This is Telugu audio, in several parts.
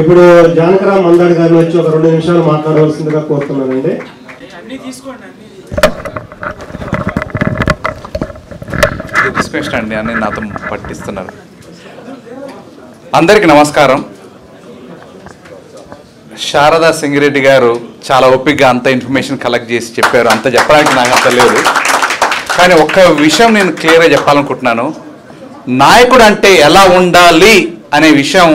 ఇప్పుడు జానకరామ్ మందాడి గారిని వచ్చి ఒక రెండు నిమిషాలు మాట్లాడవలసిందిగా కోరుతున్నానండి. రిక్వెస్ట్ అండి అని నాతో పట్టిస్తున్నారు. అందరికీ నమస్కారం. శారదా సింగిరెడ్డి గారు చాలా ఓపికగా అంత ఇన్ఫర్మేషన్ కలెక్ట్ చేసి చెప్పారు. అంత చెప్పడానికి నాకు అంత లేదు. కానీ ఒక్క విషయం నేను క్లియర్గా చెప్పాలనుకుంటున్నాను. నాయకుడు అంటే ఎలా ఉండాలి అనే విషయం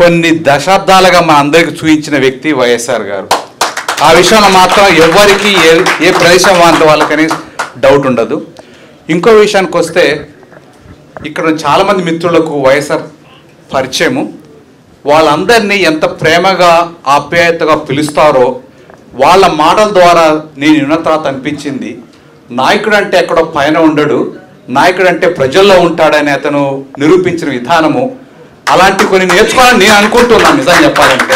కొన్ని దశాబ్దాలుగా మన అందరికి చూపించిన వ్యక్తి వైఎస్ఆర్ గారు. ఆ విషయంలో మాత్రం ఎవరికి ఏ ఏ ప్రదేశం వాళ్ళ వాళ్ళకని డౌట్ ఉండదు. ఇంకో విషయానికి వస్తే ఇక్కడ చాలామంది మిత్రులకు వైఎస్ఆర్ పరిచయము వాళ్ళందరినీ ఎంత ప్రేమగా ఆప్యాయతగా పిలుస్తారో వాళ్ళ మాటల ద్వారా నేను విన్న తర్వాత అనిపించింది. నాయకుడు అంటే ఎక్కడో పైన ఉండడు. నాయకుడు అంటే ప్రజల్లో ఉంటాడని అతను నిరూపించిన విధానము. అలాంటి కొన్ని నేర్చుకోవాలని నేను అనుకుంటున్నాను నిజం చెప్పాలంటే.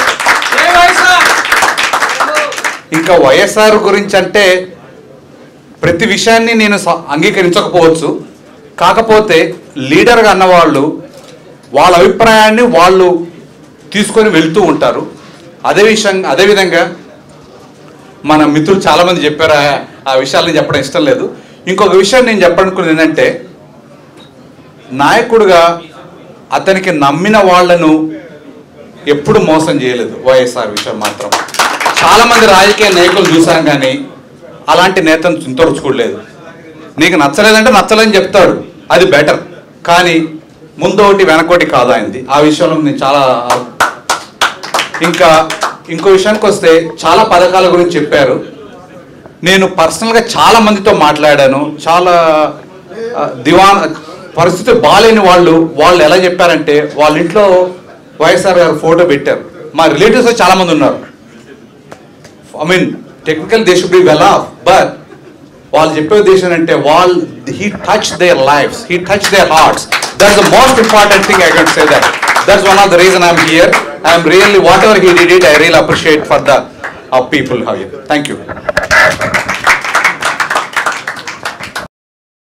ఇంకా వైఎస్ఆర్ గురించి అంటే ప్రతి విషయాన్ని నేను అంగీకరించకపోవచ్చు. కాకపోతే లీడర్గా అన్నవాళ్ళు వాళ్ళ అభిప్రాయాన్ని వాళ్ళు తీసుకొని వెళ్తూ ఉంటారు. అదే విషయం అదేవిధంగా మన మిత్రులు చాలామంది చెప్పారు ఆ- ఆ విషయాలను చెప్పడం ఇష్టం లేదు. ఇంకొక విషయం నేను చెప్పాలనుకున్నది ఏంటంటే నాయకుడుగా అతనికి నమ్మిన వాళ్ళను ఎప్పుడు మోసం చేయలేదు వైఎస్ఆర్ విషయం మాత్రం. చాలా మంది రాజకీయ నాయకులు చూసాం కానీ అలాంటి నేతను చింతరుచుకోలేదు నీకు నచ్చలేదంటే నచ్చలేని చెప్తాడు. అది బెటర్ కానీ ముందోటి వెనకోటి కాదు ఆయనది. ఆ విషయంలో నేను చాలా ఇంకా ఇంకో విషయానికి వస్తే చాలా పథకాల గురించి చెప్పారు. నేను పర్సనల్గా చాలా మందితో మాట్లాడాను. చాలా దివాన్ పరిస్థితి బాగాలేని వాళ్ళు వాళ్ళు ఎలా చెప్పారంటే వాళ్ళ ఇంట్లో వైఎస్ఆర్ గారు ఫోటో పెట్టారు. మా రిలేటివ్స్ చాలా మంది ఉన్నారు. I mean technical they should be well off but వాళ్ళు చెప్పే ఉద్దేశం అంటే వాళ్ళు he touch their lives he touch their hearts that's the most important thing I can say that that's one of the reason I'm here I'm really whatever he did it I real appreciate for the people how thank you